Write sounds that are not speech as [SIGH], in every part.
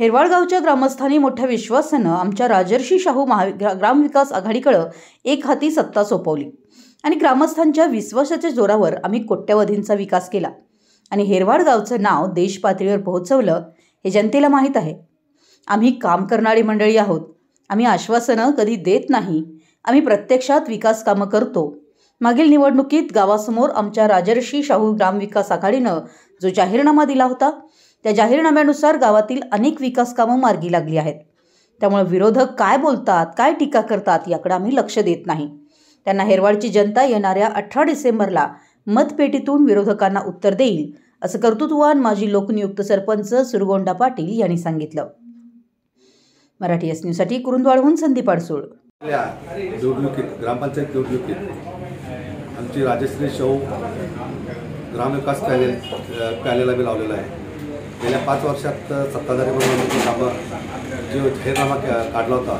हेरवाळगावच्या ग्रामस्थांनी मोठ्या विश्वासानं आमच्या राजर्षी शाहू महा ग्रामविकास आघाडीकडं एक हाती सत्ता सोपवली. आणि ग्रामस्थांच्या विश्वासाच्या जोरावर आम्ही कोट्यवधींचा विकास केला. आणि हेरवाड गावचं नाव देशपातळीवर पोहोचवलं हे जनतेला माहीत आहे. आम्ही काम करणारी मंडळी आहोत. आम्ही आश्वासनं कधी देत नाही. आम्ही प्रत्यक्षात विकास कामं करतो. मागील निवडणुकीत गावासमोर आमच्या राजर्षी शाहू ग्रामविकास आघाडीनं जो जाहीरनामा दिला होता त्या जाहीरनाम्यानुसार गावातील अनेक विकास कामं मार्गी लागली आहेत. त्यामुळे विरोधक काय बोलतात काय टीका करतात याकडे आम्ही लक्ष देत नाही. त्यांना हेरवाडची जनता येणाऱ्या अठरा डिसेंबरला मतपेटीतून विरोधकांना उत्तर देईल असं कर्तृत्ववान माजी लोकनियुक्त सरपंच सुरगोंडा पाटील यांनी सांगितलं. मराठी एस न्यूजसाठी कुरुंदवाडहून संदीप अडसूळ निवडणुकीत ग्रामपंचायत निवडणुकीत आमची राजश्री शाहू ग्रामविकास पॅनेल अ, लावलेला आहे. गेल्या पाच वर्षात सत्ताधारी म्हणून कामं जो जाहीरनामा काढला होता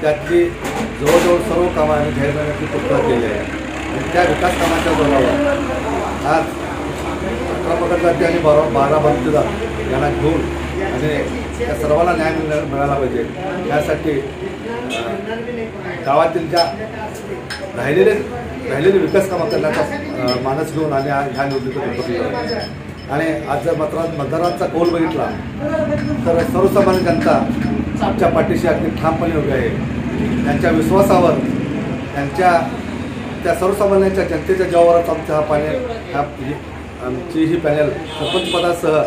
त्यातली जवळजवळ सर्व कामं आम्ही जाहीरनाम्याची पूर्ण केली आहे. आणि त्या विकास कामाच्या जोरावर आज अठरा पदकाचे आणि बारा बारा बंदीदार यांना घेऊन आणि त्या सर्वांना न्याय मिळा मिळाला पाहिजे. यासाठी गावातील ज्या राहिलेले राहिलेले विकास कामं करण्याचा मानस घेऊन आणि ह्या निवडणुकीत आहे आणि आज जर मात्र मतदारांचा कौल बघितला तर सर्वसामान्य जनता आमच्या पाठीशी अगदी ठामपणे उभी आहे. त्यांच्या विश्वासावर त्यांच्या त्या सर्वसामान्यांच्या जनतेच्या जीवावरच आमचा हा पॅनेल ह्या ही- आमची ही पॅनेल सरपंचपदासह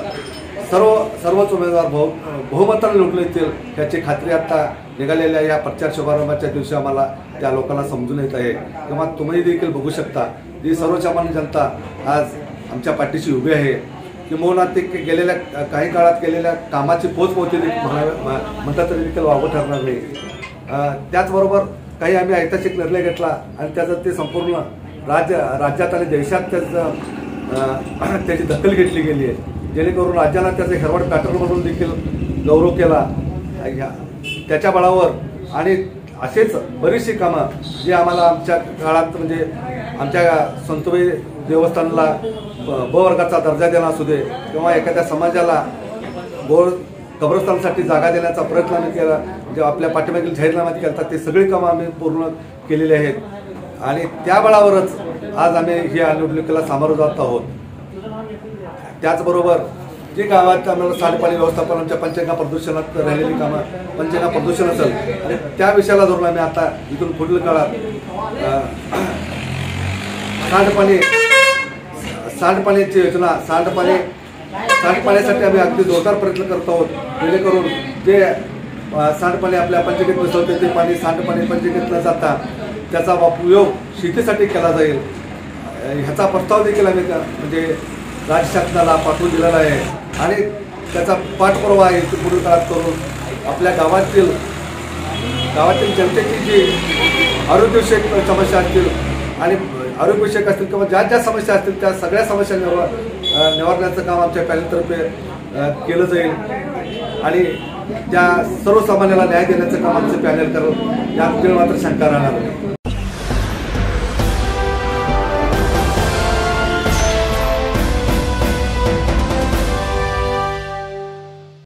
सर्व सर्वच उमेदवार बहु बहुमताने निवडून येतील याची खात्री आता निघालेल्या या प्रचार शुभारंभाच्या दिवशी आम्हाला त्या लोकांना समजून येत आहे. किंवा तुम्ही देखील बघू शकता जी सर्वसामान्य जनता आज आमच्या पाठीशी उभी आहे. किंबहुना ते गेलेल्या काही काळात केलेल्या कामाची पोचपावती म्हणतात तरी देखील वावं ठरणार नाही. त्याचबरोबर काही आम्ही ऐतिहासिक निर्णय घेतला आणि त्याचं ते संपूर्ण राज्य राज्यात आणि देशात त्याचं [CLEARS THROAT] त्याची दखल घेतली गेली आहे. जेणेकरून राज्याला त्याचं हेरवड पॅटर्न म्हणून देखील गौरव केला. ह्या त्याच्या बळावर आणि असेच बरीचशी कामं जी आम्हाला आमच्या काळात म्हणजे आमच्या संतबाई देवस्थानला ब वर्गाचा दर्जा देणं असू दे किंवा एखाद्या समाजाला गोळ कब्रस्तानसाठी जागा देण्याचा प्रयत्न आम्ही केला जे आपल्या पाठीमागील जाहीरनाम्यात केला ते सगळी कामं आम्ही पूर्ण केलेली आहेत. आणि त्या बळावरच आज आम्ही या निवडणुकीला सामोरं जात आहोत. त्याचबरोबर जी गावात आम्हाला सांडपाणी व्यवस्थापन आमच्या पंचगंगा प्रदूषणात राहिलेली कामं पंचगंगा प्रदूषण असेल आणि त्या विषयाला धरून आम्ही आता इथून पुढील काळात सांडपाणी सांडपाण्याची योजना सांडपाणी सांडपाण्यासाठी आम्ही अगदी जोरदार प्रयत्न करत आहोत. जेणेकरून जे सांडपाणी आपल्या पंचगीत मिसळते ते पाणी सांडपाणी पंचायतीत न जाता. त्याचा उपयोग शेतीसाठी केला जाईल. ह्याचा प्रस्ताव देखील आम्ही म्हणजे राज्य शासनाला पाठवून दिलेला आहे. आणि त्याचा पाठपुरावा आहे तो पुढील काळात करून आपल्या गावातील गावातील जनतेची जी आरोग्यविषयक समस्या असतील आणि आरोग्यविषयक असतील किंवा ज्या ज्या समस्या असतील त्या सगळ्या समस्या निवार निवारण्याचं काम आमच्या पॅनलतर्फे केलं जाईल. आणि त्या सर्वसामान्याला न्याय देण्याचं काम आमचं पॅनल करून यात मात्र शंका राहणार नाही.